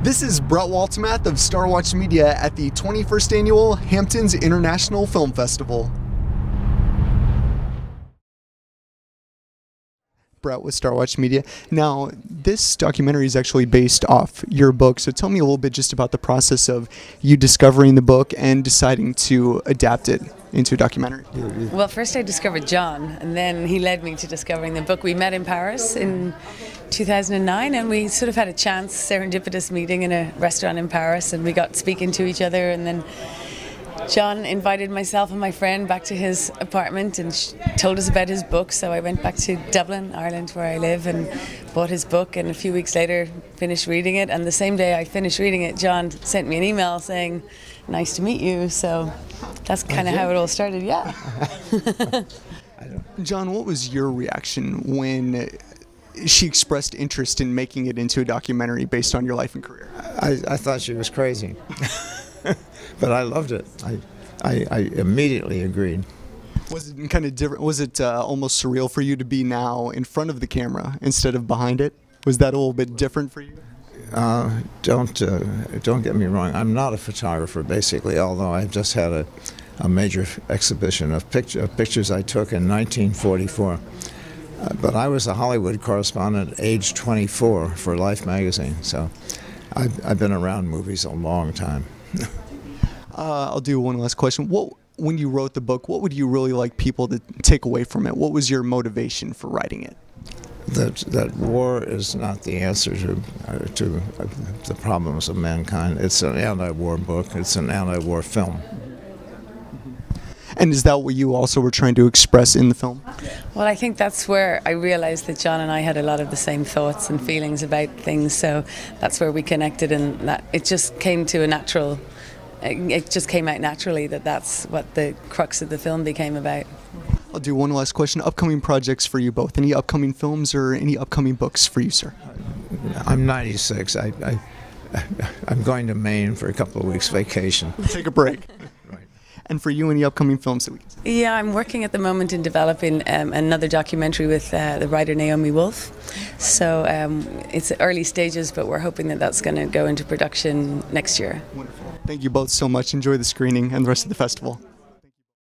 This is Brett Waltemath of Star Watch Media at the 21st Annual Hamptons International Film Festival. Brett with Star Watch Media. Now, this documentary is actually based off your book, so tell me a little bit just about the process of you discovering the book and deciding to adapt it into a documentary. Well, first I discovered John, and then he led me to discovering the book. We met in Paris in 2009, and we sort of had a chance, serendipitous meeting in a restaurant in Paris, and we got speaking to each other, and then John invited myself and my friend back to his apartment and sh- told us about his book. So I went back to Dublin, Ireland, where I live, and bought his book. And a few weeks later, finished reading it. And the same day I finished reading it, John sent me an email saying, "Nice to meet you." So that's kind of how it all started. Yeah. John, what was your reaction when she expressed interest in making it into a documentary based on your life and career? I, I thought she was crazy, but I loved it. I, I, I immediately agreed. Was it kind of different? Was it uh, almost surreal for you to be now in front of the camera instead of behind it? Was that a little bit different for you? Uh, don't uh, don't get me wrong. I'm not a photographer, basically. Although I've just had a, a major exhibition of, picture, of pictures I took in 1944. Uh, but I was a Hollywood correspondent age 24 for Life magazine, so I've, I've been around movies a long time. Uh, I'll do one last question. What, when you wrote the book, what would you really like people to take away from it? What was your motivation for writing it? That that war is not the answer to uh, to uh, the problems of mankind. It's an anti-war book. It's an anti-war film. And is that what you also were trying to express in the film? Well, I think that's where I realized that John and I had a lot of the same thoughts and feelings about things. So that's where we connected, and that it just came to a natural. It just came out naturally that that's what the crux of the film became about. I'll do one last question. Upcoming projects for you both? Any upcoming films or any upcoming books for you, sir? I'm 96. I, I I'm going to Maine for a couple of weeks vacation. Take a break. Right. And for you, any upcoming films that we can see? Yeah, I'm working at the moment in developing um, another documentary with uh, the writer Naomi Wolf. So um, it's early stages, but we're hoping that that's going to go into production next year. Wonderful. Thank you both so much. Enjoy the screening and the rest of the festival.